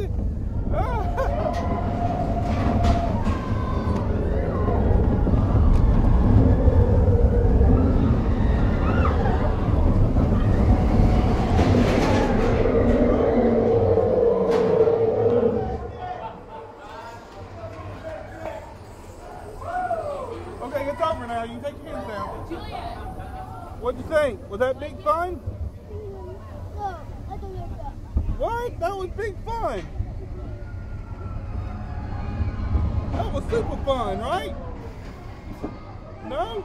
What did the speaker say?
Okay, it's over now. You take your hands down. What'd you think? Was that big fun? No, I don't like that. What? That was big fun. That super fun, right? No?